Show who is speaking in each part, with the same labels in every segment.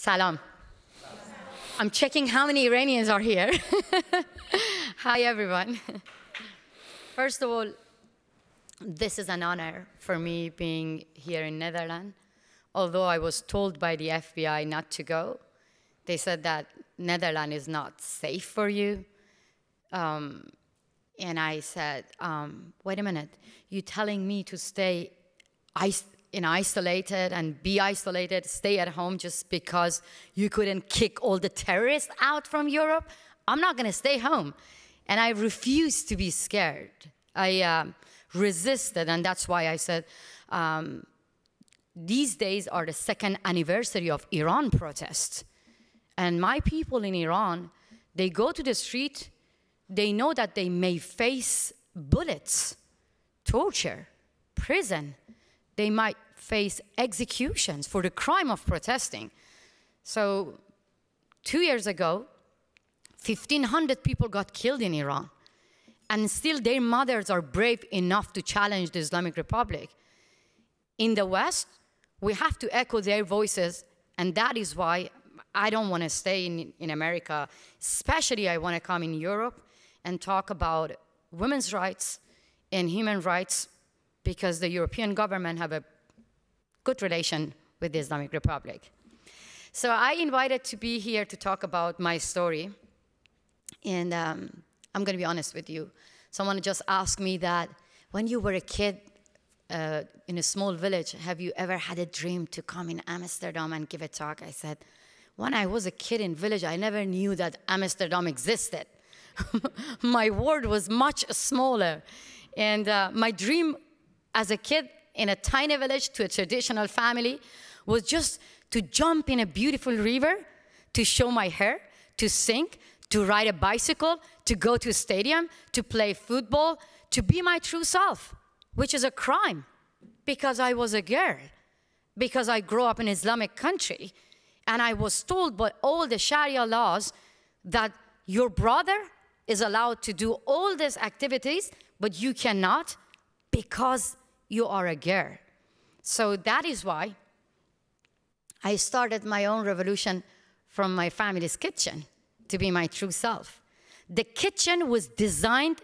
Speaker 1: Salam. I'm checking how many Iranians are here. Hi, everyone. First of all, this is an honor for me being here in Netherlands. Although I was told by the FBI not to go, they said that Netherlands is not safe for you. Um, and I said, um, wait a minute, you telling me to stay in isolated and be isolated, stay at home just because you couldn't kick all the terrorists out from Europe? I'm not gonna stay home. And I refused to be scared. I um, resisted, and that's why I said, um, these days are the second anniversary of Iran protests. And my people in Iran, they go to the street, they know that they may face bullets, torture, prison. They might face executions for the crime of protesting. So two years ago, 1,500 people got killed in Iran. And still their mothers are brave enough to challenge the Islamic Republic. In the West, we have to echo their voices, and that is why I don't want to stay in, in America. Especially, I want to come in Europe and talk about women's rights and human rights because the European government have a good relation with the Islamic Republic. So I invited to be here to talk about my story. And um, I'm going to be honest with you. Someone just asked me that when you were a kid uh, in a small village, have you ever had a dream to come in Amsterdam and give a talk? I said, when I was a kid in village, I never knew that Amsterdam existed. my world was much smaller. And uh, my dream as a kid in a tiny village to a traditional family was just to jump in a beautiful river, to show my hair, to sing, to ride a bicycle, to go to a stadium, to play football, to be my true self, which is a crime because I was a girl, because I grew up in Islamic country, and I was told by all the Sharia laws that your brother is allowed to do all these activities, but you cannot because you are a girl. So that is why I started my own revolution from my family's kitchen to be my true self. The kitchen was designed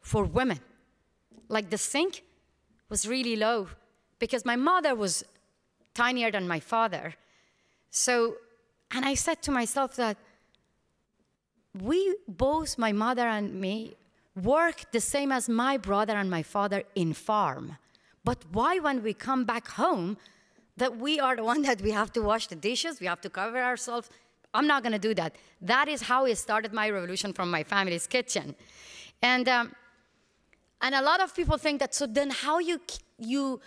Speaker 1: for women. Like the sink was really low because my mother was tinier than my father. So, and I said to myself that we both, my mother and me, work the same as my brother and my father in farm. But why, when we come back home, that we are the one that we have to wash the dishes, we have to cover ourselves? I'm not going to do that. That is how I started my revolution from my family's kitchen. And, um, and a lot of people think that, so then how you, you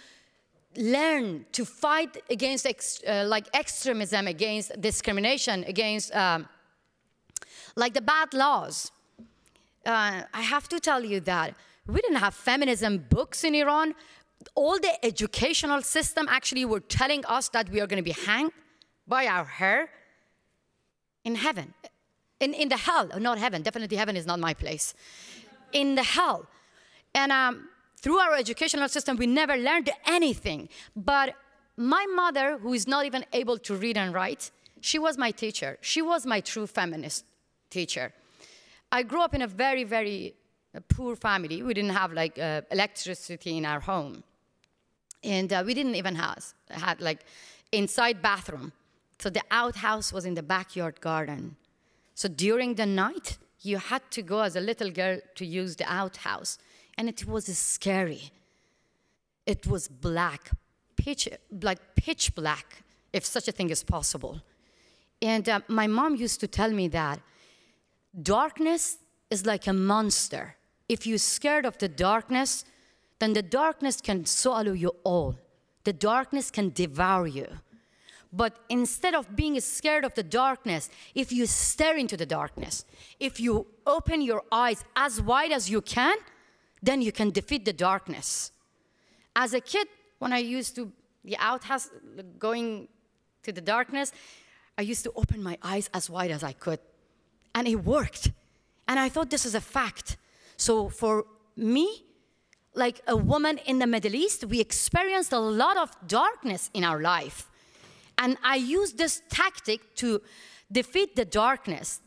Speaker 1: learn to fight against ex, uh, like extremism, against discrimination, against um, like the bad laws. Uh, I have to tell you that we didn't have feminism books in Iran. All the educational system actually were telling us that we are going to be hanged by our hair in heaven. In, in the hell, not heaven, definitely heaven is not my place. In the hell. And um, through our educational system, we never learned anything. But my mother, who is not even able to read and write, she was my teacher. She was my true feminist teacher. I grew up in a very, very uh, poor family. We didn't have like uh, electricity in our home. And uh, we didn't even have had like inside bathroom. So the outhouse was in the backyard garden. So during the night, you had to go as a little girl to use the outhouse and it was scary. It was black, pitch, like pitch black, if such a thing is possible. And uh, my mom used to tell me that darkness is like a monster. If you're scared of the darkness, then the darkness can swallow you all. The darkness can devour you. But instead of being scared of the darkness, if you stare into the darkness, if you open your eyes as wide as you can, then you can defeat the darkness. As a kid, when I used to the outhouse going to the darkness, I used to open my eyes as wide as I could. And it worked. And I thought this is a fact. So for me, like a woman in the Middle East, we experienced a lot of darkness in our life. And I used this tactic to defeat the darkness.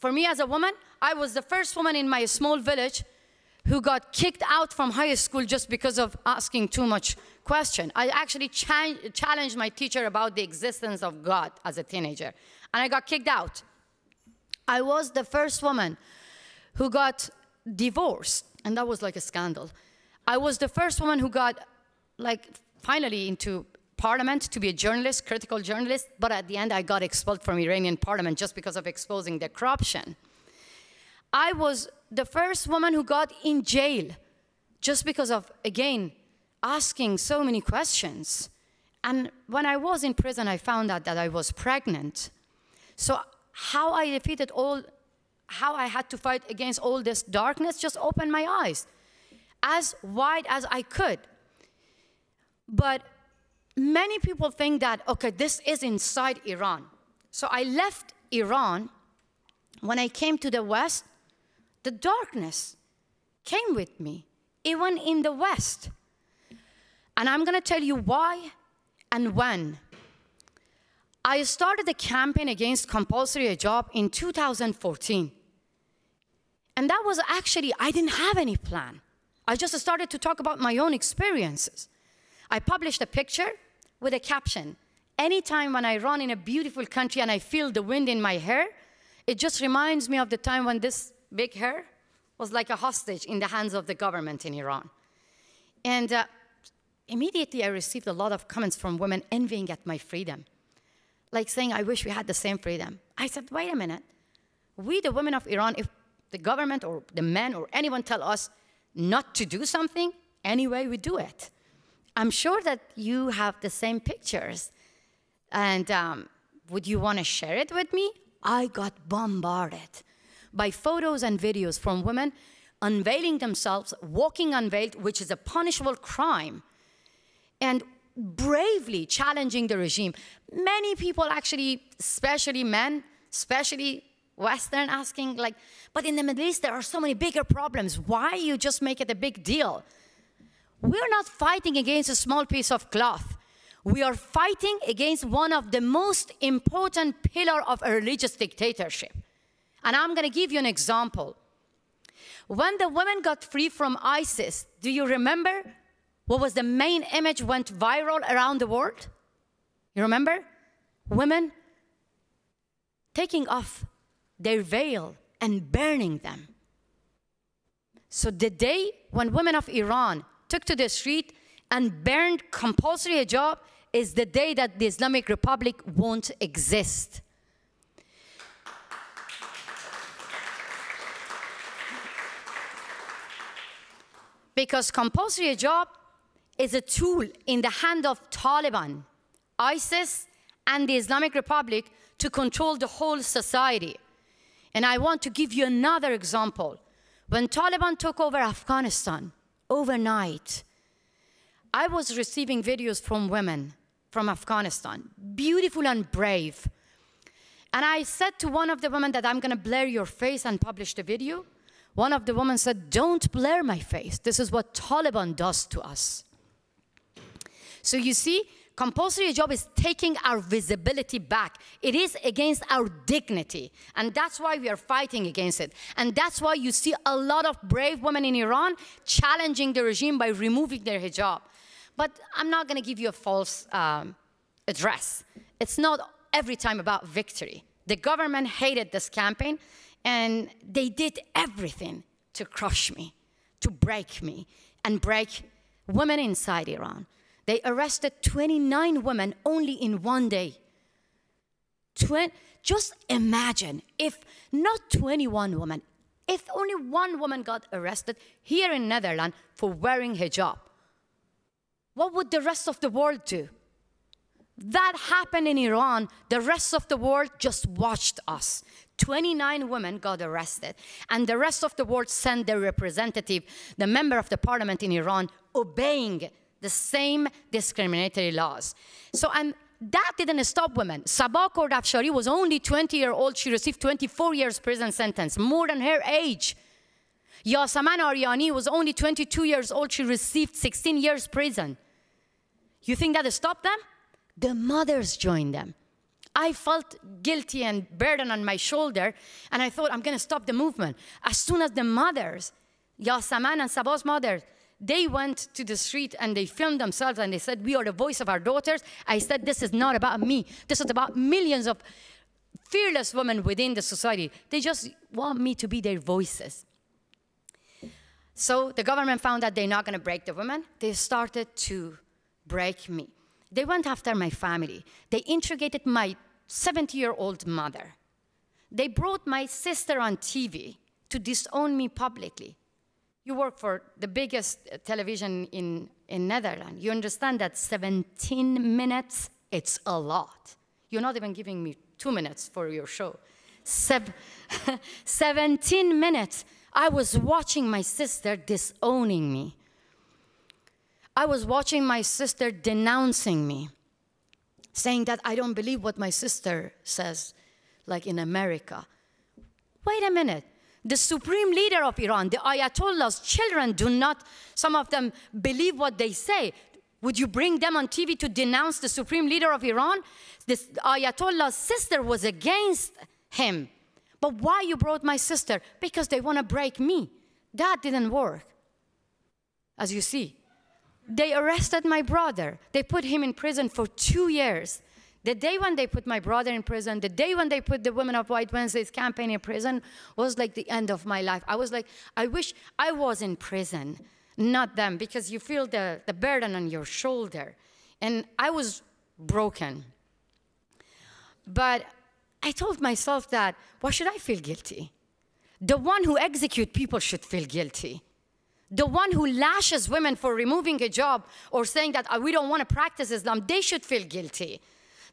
Speaker 1: For me as a woman, I was the first woman in my small village who got kicked out from high school just because of asking too much question. I actually cha challenged my teacher about the existence of God as a teenager, and I got kicked out. I was the first woman who got divorced, and that was like a scandal. I was the first woman who got, like, finally into parliament to be a journalist, critical journalist, but at the end I got expelled from Iranian parliament just because of exposing the corruption. I was the first woman who got in jail just because of, again, asking so many questions. And when I was in prison, I found out that I was pregnant. So how I defeated all, how I had to fight against all this darkness just opened my eyes as wide as I could. But many people think that, okay, this is inside Iran. So I left Iran. When I came to the West, the darkness came with me, even in the West. And I'm going to tell you why and when. I started a campaign against compulsory hijab in 2014. And that was actually, I didn't have any plan. I just started to talk about my own experiences. I published a picture with a caption. Anytime when I run in a beautiful country and I feel the wind in my hair, it just reminds me of the time when this big hair was like a hostage in the hands of the government in Iran. And uh, immediately I received a lot of comments from women envying at my freedom, like saying, I wish we had the same freedom. I said, wait a minute. We, the women of Iran, if the government or the men or anyone tell us not to do something, anyway, we do it. I'm sure that you have the same pictures. And um, would you want to share it with me? I got bombarded by photos and videos from women unveiling themselves, walking unveiled, which is a punishable crime, and bravely challenging the regime. Many people actually, especially men, especially Western, asking like, but in the Middle East, there are so many bigger problems. Why you just make it a big deal? We're not fighting against a small piece of cloth. We are fighting against one of the most important pillar of a religious dictatorship. And I'm going to give you an example. When the women got free from ISIS, do you remember what was the main image went viral around the world? You remember? Women taking off their veil and burning them. So the day when women of Iran took to the street and burned compulsory hijab is the day that the Islamic Republic won't exist. because compulsory hijab is a tool in the hand of Taliban, ISIS, and the Islamic Republic to control the whole society. And I want to give you another example. When Taliban took over Afghanistan, overnight. I was receiving videos from women from Afghanistan, beautiful and brave. And I said to one of the women that I'm going to blur your face and publish the video. One of the women said, Don't blur my face. This is what Taliban does to us. So you see, Compulsory hijab is taking our visibility back. It is against our dignity. And that's why we are fighting against it. And that's why you see a lot of brave women in Iran challenging the regime by removing their hijab. But I'm not going to give you a false um, address. It's not every time about victory. The government hated this campaign, and they did everything to crush me, to break me, and break women inside Iran. They arrested 29 women only in one day. Just imagine if not 21 women, if only one woman got arrested here in Netherlands for wearing hijab, what would the rest of the world do? That happened in Iran. The rest of the world just watched us. 29 women got arrested, and the rest of the world sent their representative, the member of the parliament in Iran, obeying the same discriminatory laws. So, and that didn't stop women. Sabah Kordafshari was only 20 years old. She received 24 years prison sentence, more than her age. Yasaman Aryani was only 22 years old. She received 16 years prison. You think that stopped them? the mothers joined them. I felt guilty and burden on my shoulder, and I thought, I'm gonna stop the movement. As soon as the mothers, Yasaman and Sabah's mothers, they went to the street and they filmed themselves and they said, We are the voice of our daughters. I said, This is not about me. This is about millions of fearless women within the society. They just want me to be their voices. So the government found that they're not going to break the women. They started to break me. They went after my family. They interrogated my 70 year old mother. They brought my sister on TV to disown me publicly. You work for the biggest uh, television in, in Netherlands. You understand that 17 minutes, it's a lot. You're not even giving me two minutes for your show. Sev 17 minutes I was watching my sister disowning me. I was watching my sister denouncing me, saying that I don't believe what my sister says, like in America. Wait a minute. The supreme leader of Iran, the Ayatollah's children do not, some of them believe what they say. Would you bring them on TV to denounce the supreme leader of Iran? This Ayatollah's sister was against him. But why you brought my sister? Because they want to break me. That didn't work. As you see, they arrested my brother. They put him in prison for two years. The day when they put my brother in prison, the day when they put the Women of White Wednesdays campaign in prison was like the end of my life. I was like, I wish I was in prison, not them, because you feel the, the burden on your shoulder. And I was broken. But I told myself that, why should I feel guilty? The one who execute people should feel guilty. The one who lashes women for removing hijab or saying that uh, we don't want to practice Islam, they should feel guilty.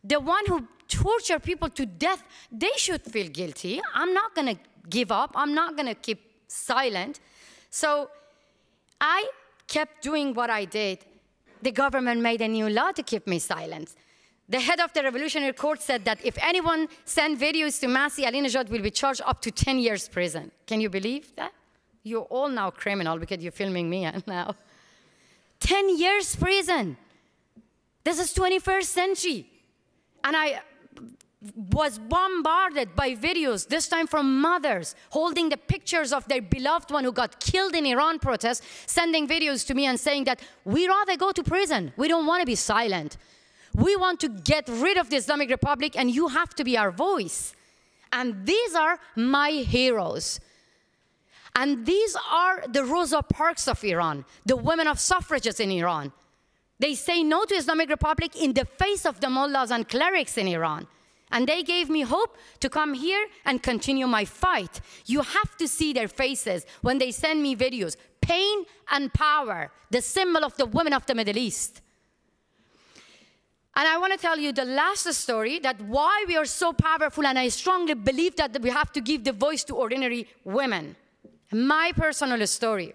Speaker 1: The one who torture people to death, they should feel guilty. I'm not going to give up. I'm not going to keep silent. So I kept doing what I did. The government made a new law to keep me silent. The head of the Revolutionary Court said that if anyone sent videos to Masih Alinejad will be charged up to 10 years prison. Can you believe that? You're all now criminal because you're filming me now. 10 years prison. This is 21st century. And I was bombarded by videos, this time from mothers, holding the pictures of their beloved one who got killed in Iran protests, sending videos to me and saying that we rather go to prison. We don't want to be silent. We want to get rid of the Islamic Republic, and you have to be our voice. And these are my heroes. And these are the Rosa Parks of Iran, the women of suffragists in Iran. They say no to Islamic Republic in the face of the mullahs and clerics in Iran. And they gave me hope to come here and continue my fight. You have to see their faces when they send me videos. Pain and power, the symbol of the women of the Middle East. And I want to tell you the last story that why we are so powerful, and I strongly believe that we have to give the voice to ordinary women. My personal story.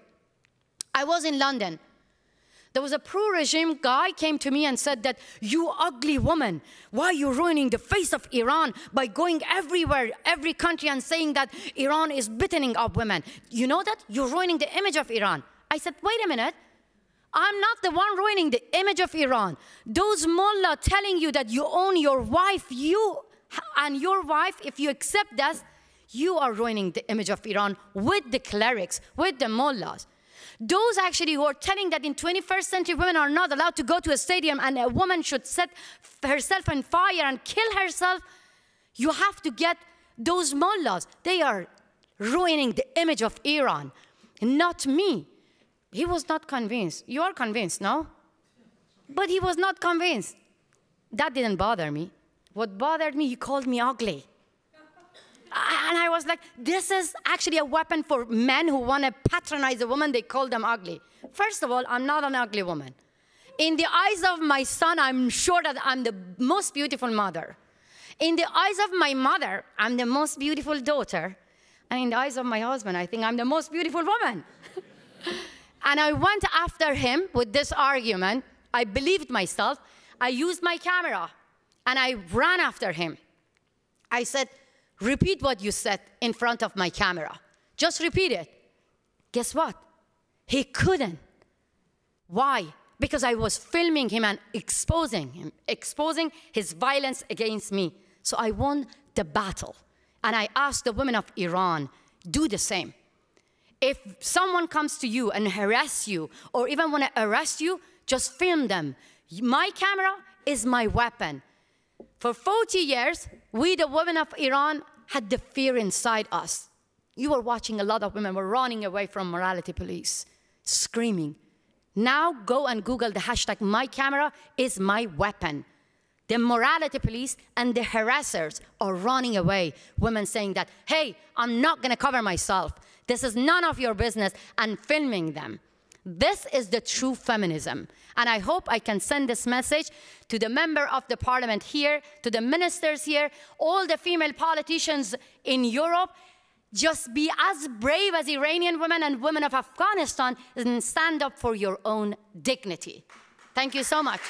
Speaker 1: I was in London. There was a pro-regime guy came to me and said that, you ugly woman, why are you ruining the face of Iran by going everywhere, every country and saying that Iran is beating up women? You know that? You're ruining the image of Iran. I said, wait a minute. I'm not the one ruining the image of Iran. Those mullah telling you that you own your wife, you and your wife, if you accept that, you are ruining the image of Iran with the clerics, with the mullahs. Those actually who are telling that in 21st century women are not allowed to go to a stadium and a woman should set herself on fire and kill herself, you have to get those mullahs. They are ruining the image of Iran, not me. He was not convinced. You are convinced, no? But he was not convinced. That didn't bother me. What bothered me, he called me ugly. And I was like, this is actually a weapon for men who want to patronize a woman, they call them ugly. First of all, I'm not an ugly woman. In the eyes of my son, I'm sure that I'm the most beautiful mother. In the eyes of my mother, I'm the most beautiful daughter. And in the eyes of my husband, I think I'm the most beautiful woman. And I went after him with this argument. I believed myself. I used my camera and I ran after him. I said, Repeat what you said in front of my camera. Just repeat it. Guess what? He couldn't. Why? because I was filming him and exposing him, exposing his violence against me. So I won the battle. And I asked the women of Iran, do the same. If someone comes to you and harass you or even want to arrest you, just film them. My camera is my weapon. For 40 years, we, the women of Iran, had the fear inside us. You were watching a lot of women were running away from morality police, screaming. Now go and Google the hashtag my camera is my weapon. The morality police and the harassers are running away. Women saying that, hey, I'm not gonna cover myself. This is none of your business, and filming them. This is the true feminism. And I hope I can send this message to the member of the parliament here, to the ministers here, all the female politicians in Europe. Just be as brave as Iranian women and women of Afghanistan and stand up for your own dignity. Thank you so much.